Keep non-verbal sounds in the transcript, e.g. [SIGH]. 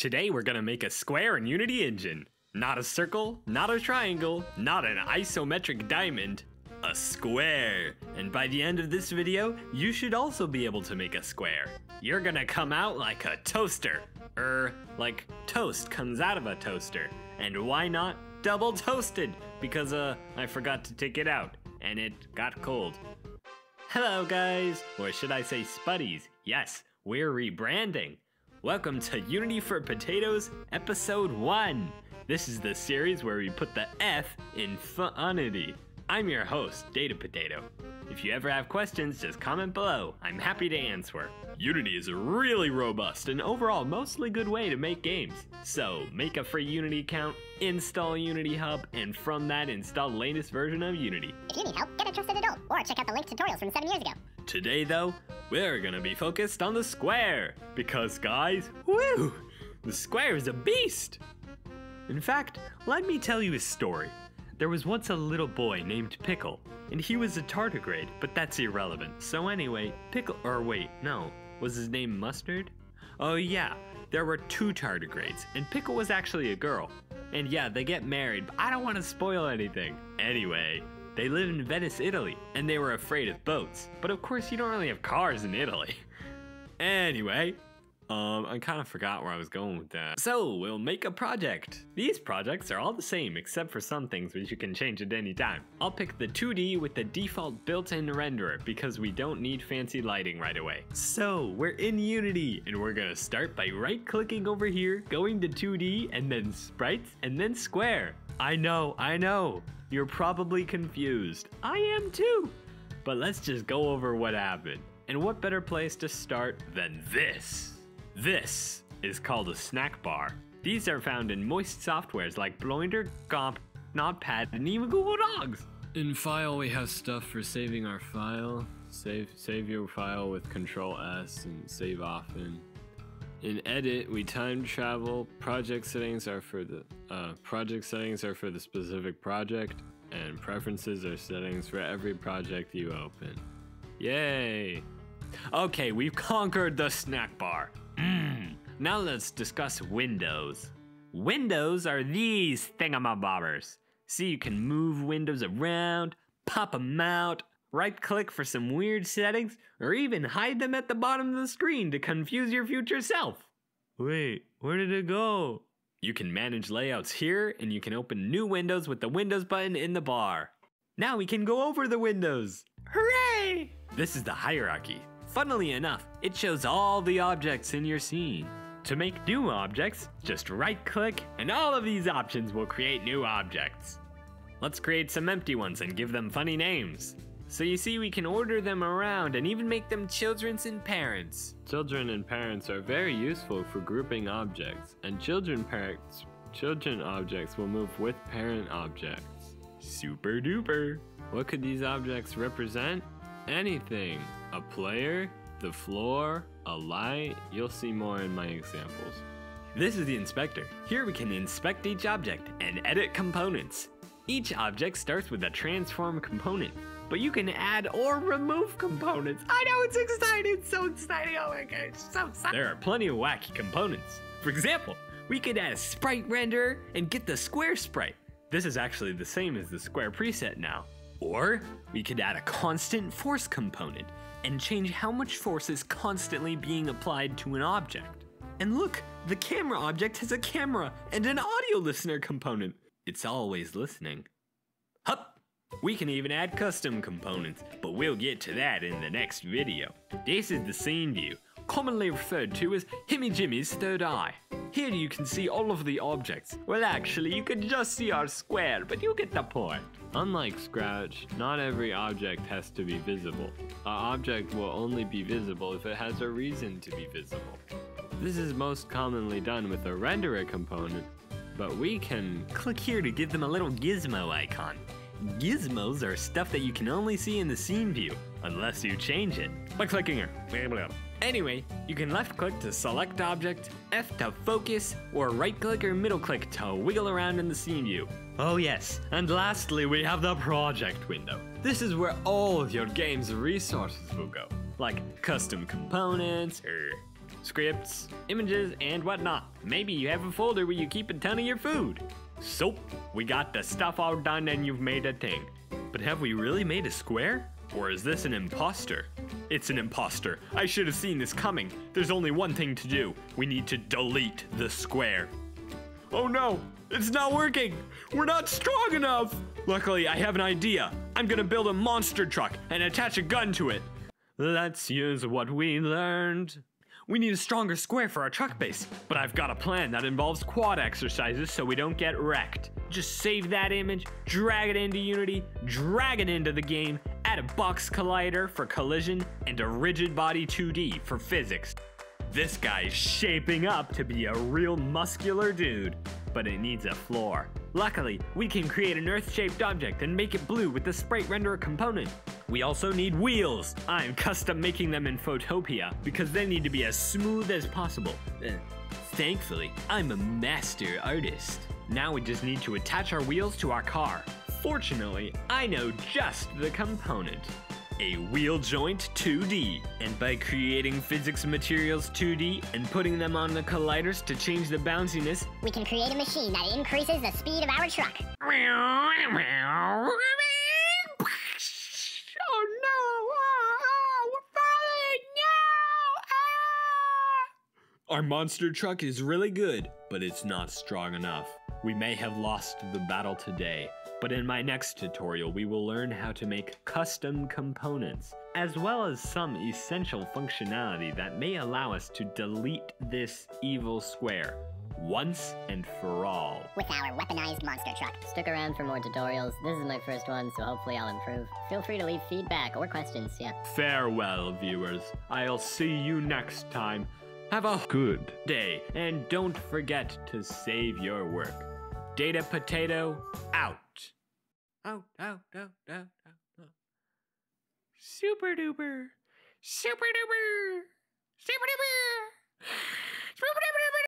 Today we're gonna make a square in Unity Engine. Not a circle, not a triangle, not an isometric diamond, a square. And by the end of this video, you should also be able to make a square. You're gonna come out like a toaster. Er, like toast comes out of a toaster. And why not double toasted? Because, uh, I forgot to take it out, and it got cold. Hello guys, or should I say spuddies? Yes, we're rebranding. Welcome to Unity for Potatoes, Episode 1. This is the series where we put the F in funity. I'm your host, Data Potato. If you ever have questions, just comment below. I'm happy to answer. Unity is a really robust and overall mostly good way to make games. So, make a free Unity account, install Unity Hub, and from that install the latest version of Unity. If you need help, get a trusted adult or check out the linked tutorials from seven years ago. Today, though, we're gonna be focused on the square. Because, guys, woo! The square is a beast! In fact, let me tell you a story. There was once a little boy named Pickle, and he was a tardigrade, but that's irrelevant. So, anyway, Pickle. Or wait, no. Was his name Mustard? Oh, yeah. There were two tardigrades, and Pickle was actually a girl. And yeah, they get married, but I don't want to spoil anything. Anyway, they live in Venice, Italy, and they were afraid of boats. But of course, you don't really have cars in Italy. [LAUGHS] Anyway, um, I kind of forgot where I was going with that. So, we'll make a project. These projects are all the same except for some things which you can change at any time. I'll pick the 2D with the default built-in renderer because we don't need fancy lighting right away. So, we're in Unity and we're gonna start by right-clicking over here, going to 2D and then sprites and then square. I know, I know. You're probably confused. I am too. But let's just go over what happened. And what better place to start than this? This is called a snack bar. These are found in moist softwares like Blender, Gomp, Notepad, and even Google Docs. In file, we have stuff for saving our file. Save, save your file with Control S and save often. In edit, we time travel. Project settings are for the uh, project settings are for the specific project, and preferences are settings for every project you open. Yay! Okay, we've conquered the snack bar. Mm. Now let's discuss windows. Windows are these thingamabobbers. See, you can move windows around, pop them out, right click for some weird settings, or even hide them at the bottom of the screen to confuse your future self. Wait, where did it go? You can manage layouts here, and you can open new windows with the Windows button in the bar. Now we can go over the windows. Hooray! This is the hierarchy. Funnily enough, it shows all the objects in your scene. To make new objects, just right click and all of these options will create new objects. Let's create some empty ones and give them funny names. So you see we can order them around and even make them children's and parents. Children and parents are very useful for grouping objects, and children parents children objects will move with parent objects. Super duper. What could these objects represent? Anything. A player, the floor, a light. You'll see more in my examples. This is the inspector. Here we can inspect each object and edit components. Each object starts with a transform component, but you can add or remove components. I know it's exciting, it's so exciting. Oh my gosh, so exciting. There are plenty of wacky components. For example, we could add a sprite renderer and get the square sprite. This is actually the same as the square preset now. Or we could add a constant force component and change how much force is constantly being applied to an object. And look, the camera object has a camera and an audio listener component. It's always listening. We can even add custom components, but we'll get to that in the next video. This is the scene view, commonly referred to as Himmy Jimmy's third eye. Here you can see all of the objects. Well actually, you can just see our square, but you get the point. Unlike Scratch, not every object has to be visible. An object will only be visible if it has a reason to be visible. This is most commonly done with a renderer component, but we can click here to give them a little gizmo icon. Gizmos are stuff that you can only see in the scene view, unless you change it, by clicking here. Anyway, you can left click to select object, F to focus, or right click or middle click to wiggle around in the scene view. Oh yes, and lastly we have the project window. This is where all of your game's resources will go, like custom components, or scripts, images, and whatnot. Maybe you have a folder where you keep a ton of your food. So, we got the stuff all done and you've made a thing. But have we really made a square? Or is this an imposter? It's an imposter. I should have seen this coming. There's only one thing to do. We need to delete the square. Oh no, it's not working. We're not strong enough. Luckily, I have an idea. I'm gonna build a monster truck and attach a gun to it. Let's use what we learned. We need a stronger square for our truck base, but I've got a plan that involves quad exercises so we don't get wrecked. Just save that image, drag it into Unity, drag it into the game, add a box collider for collision, and a rigid body 2D for physics. This guy's shaping up to be a real muscular dude, but it needs a floor. Luckily, we can create an Earth-shaped object and make it blue with the sprite renderer component. We also need wheels. I'm custom making them in Photopea because they need to be as smooth as possible. Uh, thankfully, I'm a master artist. Now we just need to attach our wheels to our car. Fortunately, I know just the component a wheel joint 2D. And by creating physics materials 2D and putting them on the colliders to change the bounciness, We can create a machine that increases the speed of our truck. Oh no! Oh, we're falling! No! Ah. Our monster truck is really good, but it's not strong enough. We may have lost the battle today, but in my next tutorial we will learn how to make custom components, as well as some essential functionality that may allow us to delete this evil square once and for all. With our weaponized monster truck. Stick around for more tutorials. This is my first one, so hopefully I'll improve. Feel free to leave feedback or questions, yeah. Farewell, viewers. I'll see you next time. Have a good day, and don't forget to save your work. Data Potato out. Out, out, out, out, out, out. Super duper. Super duper. Super duper. Super duper.